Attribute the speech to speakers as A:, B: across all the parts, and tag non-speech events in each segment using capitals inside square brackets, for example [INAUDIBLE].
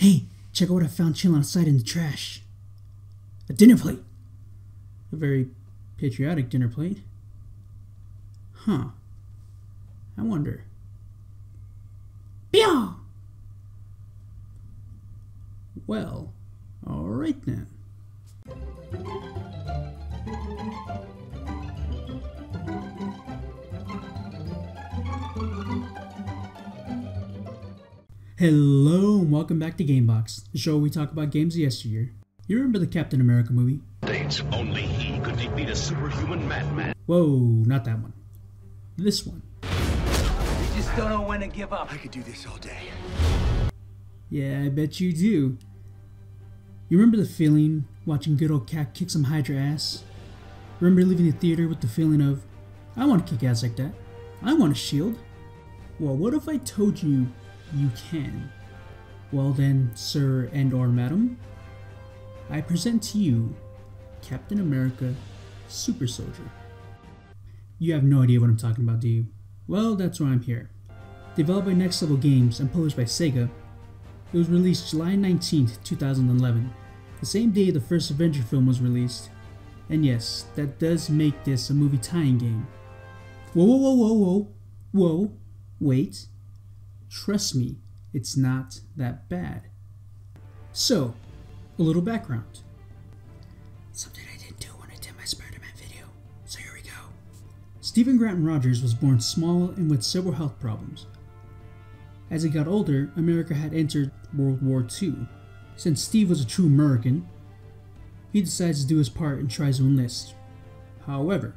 A: Hey, check out what I found chilling outside in the trash. A dinner plate. A very patriotic dinner plate. Huh. I wonder. Pew! Well, alright then. Hello and welcome back to Gamebox, the show where we talk about games of yesteryear. You remember the Captain America movie?
B: Dates. Only he could defeat a superhuman madman.
A: Whoa, not that one. This one.
C: You just don't know when to give up.
D: I could do this all day.
A: Yeah, I bet you do. You remember the feeling watching good old Cap kick some Hydra ass? Remember leaving the theater with the feeling of, I want to kick ass like that. I want a shield. Well, what if I told you you can? Well then, sir and or madam, I present to you Captain America Super Soldier. You have no idea what I'm talking about, do you? Well, that's why I'm here. Developed by Next Level Games and published by Sega, it was released July 19th, 2011, the same day the first Avenger film was released. And yes, that does make this a movie tie-in game. Whoa, whoa, whoa, whoa, whoa, wait. Trust me, it's not that bad. So, a little background. Something I didn't do when I did my Spider-Man video, so here we go. Stephen Grant Rogers was born small and with several health problems. As he got older, America had entered World War II. Since Steve was a true American, he decides to do his part and tries to enlist. However,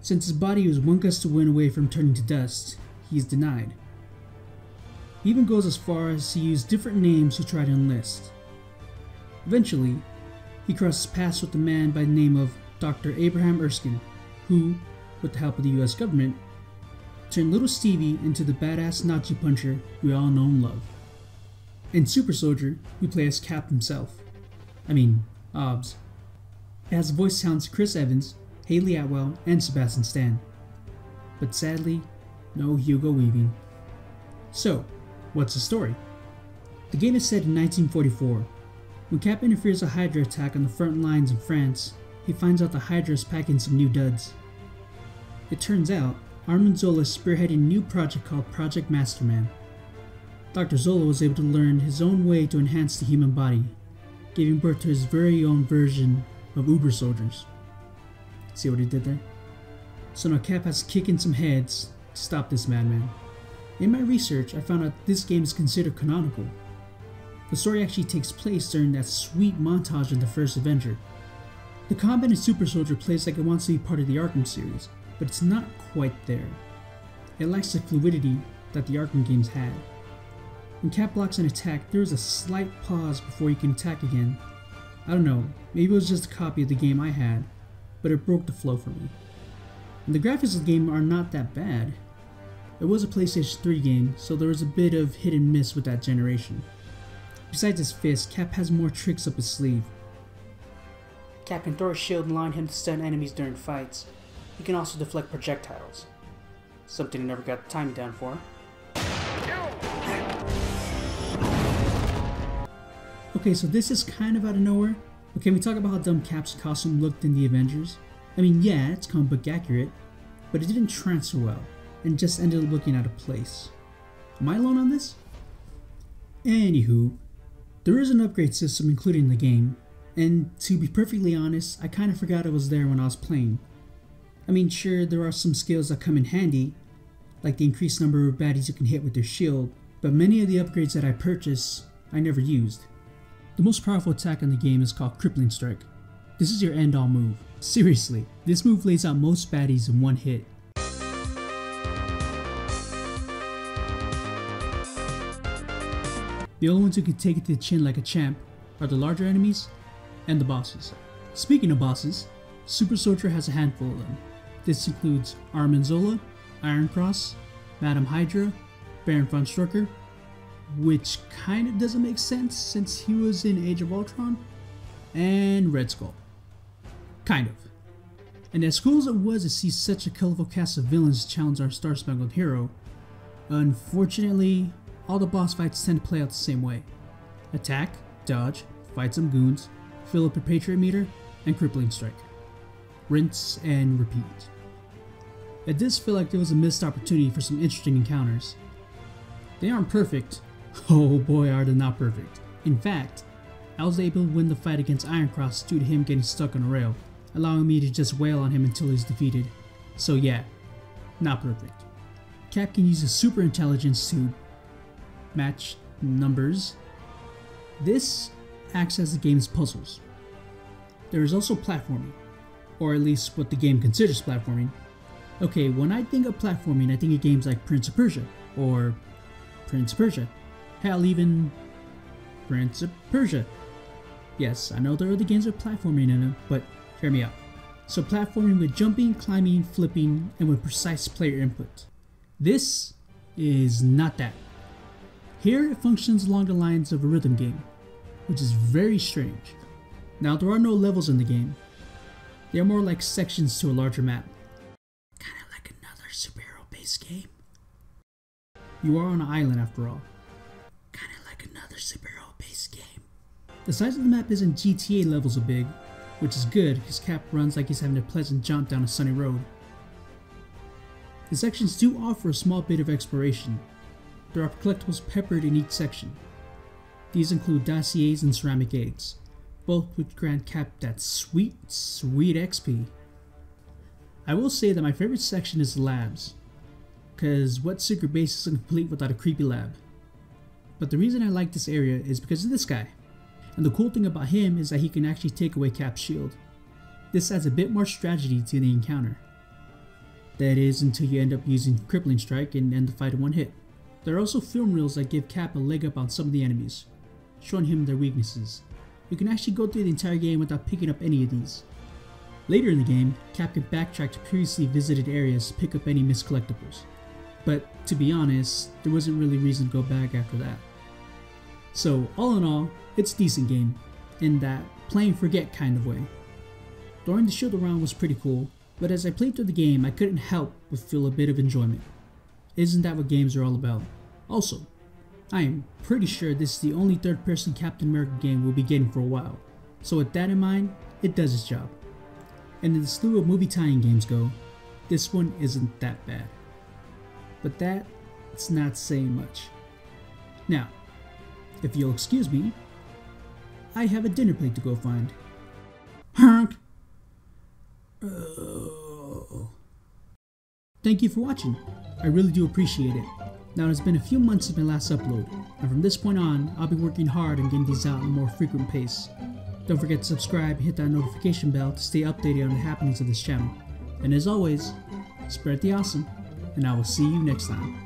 A: since his body was one gust of away from turning to dust, he is denied. He even goes as far as to use different names to try to enlist. Eventually, he crosses paths with a man by the name of Dr. Abraham Erskine, who, with the help of the US government, turned little Stevie into the badass Nazi puncher we all know and love. And Super Soldier, we play as Cap himself. I mean, OBS. As voice talents Chris Evans, Hayley Atwell, and Sebastian Stan. But sadly, no Hugo Weaving. So, what's the story? The game is set in 1944. When Cap interferes a Hydra attack on the front lines in France, he finds out the Hydra is packing some new duds. It turns out, Armin Zola is spearheading a new project called Project Masterman. Dr. Zola was able to learn his own way to enhance the human body, giving birth to his very own version of Uber soldiers. See what he did there? So now Cap has to kick in some heads to stop this madman. In my research, I found out this game is considered canonical. The story actually takes place during that sweet montage in the first Avenger. The combat in Super Soldier plays like it wants to be part of the Arkham series, but it's not quite there. It lacks the fluidity that the Arkham games had. When Cap blocks an attack, there is a slight pause before you can attack again. I don't know, maybe it was just a copy of the game I had, but it broke the flow for me. And the graphics of the game are not that bad. It was a PlayStation 3 game, so there was a bit of hit and miss with that generation. Besides his fist, Cap has more tricks up his sleeve. Cap can throw a shield and line him to stun enemies during fights. He can also deflect projectiles. Something he never got the timing down for. Okay, so this is kind of out of nowhere, but can we talk about how dumb Cap's costume looked in the Avengers? I mean, yeah, it's comic book accurate, but it didn't transfer well, and just ended up looking out of place. Am I alone on this? Anywho, there is an upgrade system included in the game, and to be perfectly honest, I kind of forgot it was there when I was playing. I mean, sure, there are some skills that come in handy, like the increased number of baddies you can hit with your shield, but many of the upgrades that I purchased, I never used. The most powerful attack in the game is called Crippling Strike. This is your end all move. Seriously, this move lays out most baddies in one hit. The only ones who can take it to the chin like a champ are the larger enemies and the bosses. Speaking of bosses, Super Soldier has a handful of them. This includes Armin Zola, Iron Cross, Madam Hydra, Baron von Strucker, which kind of doesn't make sense since he was in Age of Ultron, and Red Skull. Kind of. And as cool as it was to see such a colorful cast of villains challenge our Star Spangled Hero, unfortunately, all the boss fights tend to play out the same way. Attack, dodge, fight some goons, fill up your Patriot meter, and crippling strike. Rinse and repeat. It does feel like there was a missed opportunity for some interesting encounters. They aren't perfect. [LAUGHS] Oh boy, are they not perfect. In fact, I was able to win the fight against Iron Cross due to him getting stuck on a rail, allowing me to just wail on him until he's defeated. So yeah, not perfect. Cap can use his super intelligence to match numbers. This acts as the game's puzzles. There is also platforming, or at least what the game considers platforming. Okay, when I think of platforming, I think of games like Prince of Persia, or Prince of Persia. Hell, even Prince of Persia. Yes, I know there are other games with platforming in them, but hear me out. So platforming with jumping, climbing, flipping, and with precise player input. This is not that. Here it functions along the lines of a rhythm game, which is very strange. Now there are no levels in the game. They are more like sections to a larger map. Kinda like another superhero based game. You are on an island after all. Kinda like another superhero based game. The size of the map isn't GTA levels of big, which is good because Cap runs like he's having a pleasant jaunt down a sunny road. The sections do offer a small bit of exploration. There are collectibles peppered in each section. These include dossiers and ceramic eggs, both which grant Cap that sweet, sweet XP. I will say that my favorite section is labs, because what secret base isn't complete without a creepy lab? But the reason I like this area is because of this guy. And the cool thing about him is that he can actually take away Cap's shield. This adds a bit more strategy to the encounter. That is until you end up using Crippling Strike and end the fight in one hit. There are also film reels that give Cap a leg up on some of the enemies, showing him their weaknesses. You can actually go through the entire game without picking up any of these. Later in the game, Cap can backtrack to previously visited areas to pick up any missed collectibles. But to be honest, there wasn't really reason to go back after that. So all in all, it's a decent game, in that playing forget kind of way. Throwing the shield around was pretty cool, but as I played through the game, I couldn't help but feel a bit of enjoyment. Isn't that what games are all about? Also, I am pretty sure this is the only third person Captain America game we'll be getting for a while, so with that in mind, it does its job. And in the slew of movie tie-in games go, this one isn't that bad. But that, it's not saying much. Now, if you'll excuse me, I have a dinner plate to go find. Honk! Oh. Thank you for watching. I really do appreciate it. Now it's been a few months since my last upload, and from this point on, I'll be working hard on getting these out at a more frequent pace. Don't forget to subscribe and hit that notification bell to stay updated on the happenings of this channel. And as always, spread the awesome, and I will see you next time.